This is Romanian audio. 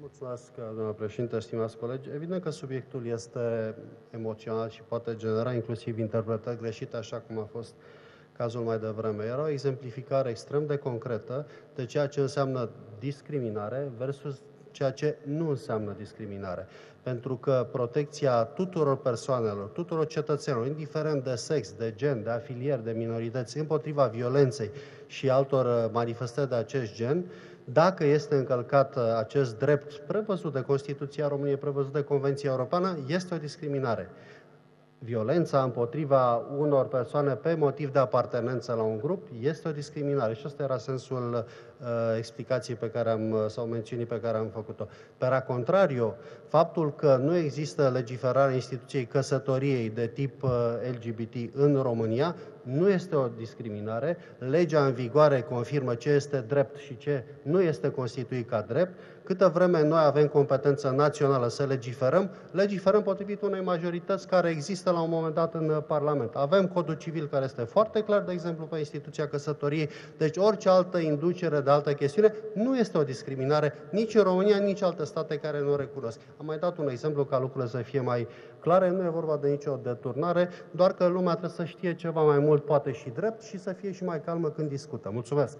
Mulțumesc, doamnă președinte, stimați colegi. Evident că subiectul este emoțional și poate genera inclusiv interpretări greșite, așa cum a fost cazul mai devreme. Era o exemplificare extrem de concretă de ceea ce înseamnă discriminare versus ceea ce nu înseamnă discriminare. Pentru că protecția tuturor persoanelor, tuturor cetățenilor, indiferent de sex, de gen, de afilieri, de minorități, împotriva violenței și altor uh, manifestări de acest gen, dacă este încălcat uh, acest drept prevăzut de Constituția României, prevăzut de Convenția Europeană, este o discriminare violența împotriva unor persoane pe motiv de apartenență la un grup este o discriminare și ăsta era sensul uh, explicației pe care am, uh, sau mențiunii pe care am făcut-o. Per contrario, faptul că nu există legiferare instituției căsătoriei de tip uh, LGBT în România nu este o discriminare. Legea în vigoare confirmă ce este drept și ce nu este constituit ca drept. Câtă vreme noi avem competență națională să legiferăm, legiferăm potrivit unei majorități care există la un moment dat în Parlament. Avem codul civil care este foarte clar, de exemplu, pe instituția căsătoriei, deci orice altă inducere de altă chestiune nu este o discriminare nici în România, nici alte state care nu o recunosc. Am mai dat un exemplu ca lucrurile să fie mai clare, nu e vorba de nicio deturnare, doar că lumea trebuie să știe ceva mai mult, poate și drept, și să fie și mai calmă când discută. Mulțumesc!